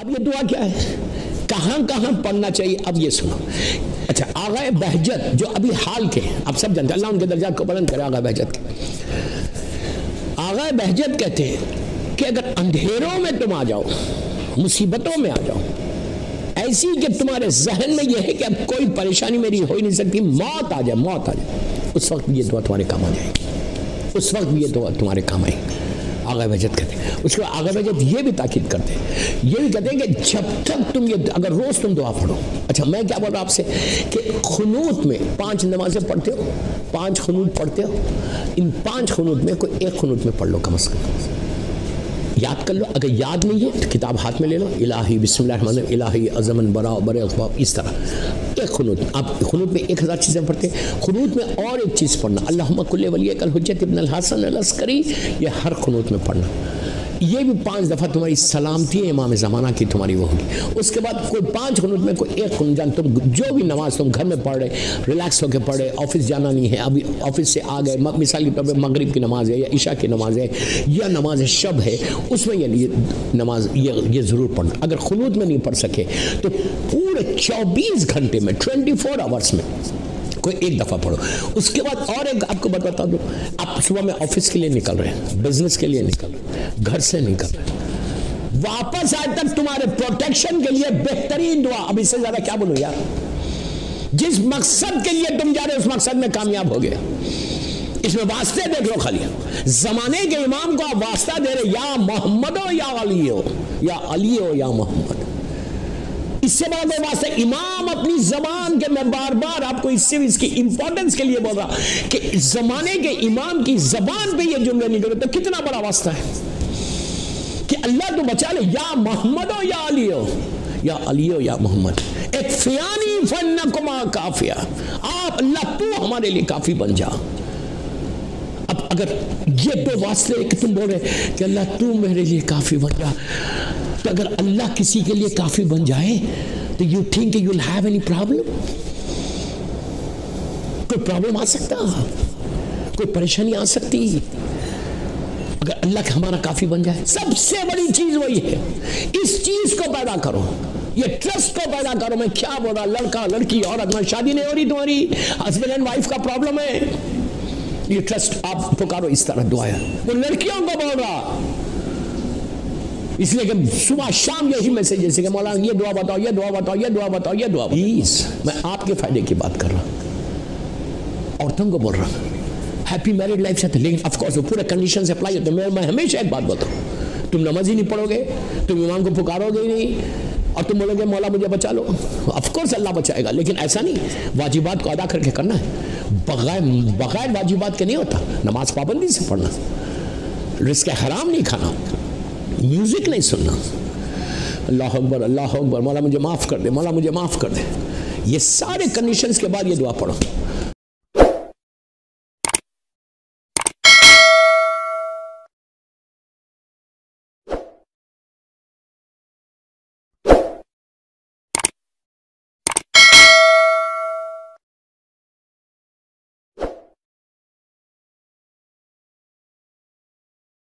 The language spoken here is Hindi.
अब ये दुआ क्या है? कहाँ कहाँ पढ़ना चाहिए? अब ये सुनो। अच्छा आगा बहजत, जो अभी हाल के अब सब जानते अल्लाह उनके दर्जा को बुलंद करे आगा बहजत के। आगा बहजत कहते हैं कि अगर अंधेरों में तुम आ जाओ, मुसीबतों में आ जाओ, ऐसी कि तुम्हारे जहन में यह है कि अब कोई परेशानी मेरी हो ही नहीं सकती, मौत आ जाए, मौत आ जाए। उस वक्त ये दुआ तुम्हारे काम आ जाएगी। उस वक्त ये दुआ तुम्हारे काम आएगी। आगा बजत कहते हैं। उसके बाद आगा बजत ये भी ताकीद करते हैं, ये भी कहते हैं कि जब तक तुम ये, अगर रोज़ तुम दुआ पढ़ो। अच्छा मैं क्या बोल रहा आपसे? कि खनूत में पाँच नमाजें पढ़ते हो, पाँच खनूत पढ़ते हो, इन पाँच खनूत में कोई एक खनूत में पढ़ लो कम अज़ कम। याद कर लो, अगर याद नहीं है तो किताब हाथ में ले लो। इलाही बिस्मिल्लाह इलाही अजमन, बरा, बर अखबाब इस तरह। एक खनूत। आप खनूत में एक हज़ार चीज़ें पढ़ते हैं। खनूत में और एक चीज़ पढ़ना। अल्लाह कुल्ले वली कल हजत इबन हसन अलस्करी ये हर खनूत में पढ़ना। ये भी पाँच दफ़ा तुम्हारी सलामती है इमाम ज़माना की तुम्हारी वो होगी। उसके बाद कोई पाँच खनूत में कोई एक खुनजान तुम जो भी नमाज़ तुम घर में पढ़ रहे रिलैक्स होकर पढ़ रहे ऑफ़िस जाना नहीं है, अभी ऑफ़िस से आ गए मिसाल के तौर पर मगरिब की नमाज़ है या ईशा की नमाज़ है, या नमाज़ शब है, उसमें ये नमाज़, ये ये ज़रूर पढ़ना। अगर खनूत में नहीं पढ़ सके तो पूरे चौबीस घंटे में ट्वेंटी फोर आवर्स में कोई एक दफ़ा पढ़ो। उसके बाद और एक आपको बता दो, आप सुबह में ऑफ़िस के लिए निकल रहे हैं, बिज़नेस के लिए निकल रहे घर से निकल रहे वापस आए तक तुम्हारे प्रोटेक्शन के लिए बेहतरीन दुआ। अब इससे ज़्यादा क्या बोलूँ यार? जिस मकसद के लिए तुम जा रहे हो, उस मकसद में कामयाब हो गए। इसमें वास्ते देख लो खाली। जमाने के इमाम को आप वास्ता दे रहे या मोहम्मद हो या अली हो या अली हो या मोहम्मद। इससे कोई वास्ता इमाम अपनी जबान के मैं बार बार आपको इससे इसकी इंपॉर्टेंस के लिए बोल रहा कि जमाने के इमाम की जबान पे ये जुमले निकले तो कितना बड़ा वास्ता है कि अल्लाह तो बचा ले, या मोहम्मद हो, या अली हो। या अली हो, या मोहम्मद। एक फियानी फन कुमा काफिया। आप अल्लाह तू हमारे लिए काफ़ी बन जा अगर ये तो वास्ते कि तुम बोल कि अल्लाह, तू मेरे लिए काफ़ी बन जा। तो अगर अल्लाह किसी के लिए काफ़ी बन जाए तो you think you will have any problem कोई प्रॉब्लम आ सकता? कोई परेशानी आ सकती? अगर अल्लाह हमारा काफ़ी बन जाए, सबसे बड़ी चीज़ वही है। इस चीज़ को पैदा करो। ये ट्रस्ट को पैदा करो। मैं क्या बोला लड़का, लड़की, औरत, में शादी नहीं हो रही तुम्हारी। हस्बैंड एंड वाइफ का प्रॉब्लम है। ये ट्रस्ट आप पुकारो इस तरह दुआ वो लड़कियों को बोल रहा इसलिए कि सुबह शाम यही मैसेज जैसे कि मौलाना ये दुआ बताओ ये दुआ बताओ ये दुआ बताओ ये दुआ प्लीज़ मैं आपके फ़ायदे की बात कर रहा हूँ। औरतों को बोल रहा हूँ। हैप्पी मैरिड लाइफ से लेकिन ऑफकोर्स वो पूरे कंडीशन से अप्लाई होते मैं हमेशा एक बात बताऊँ। तुम नमाज़ ही नहीं पढ़ोगे तुम इमाम को पुकारोगे ही नहीं। और तुम बोलोगे मौला मुझे बचा लो। ऑफकोर्स अल्लाह बचाएगा लेकिन ऐसा नहीं। वाजिबात को अदा करके करना है। बगैर बगैर वाजिबात के नहीं होता। नमाज़ पाबंदी से पढ़ना। रिस्क हराम नहीं खाना। म्यूज़िक नहीं सुनना। अल्लाह अकबर अल्लाह अकबर, मौला मुझे माफ़ कर दे, मौला मुझे माफ़ कर दे। ये सारे कंडीशंस के बाद ये दुआ पढ़ो।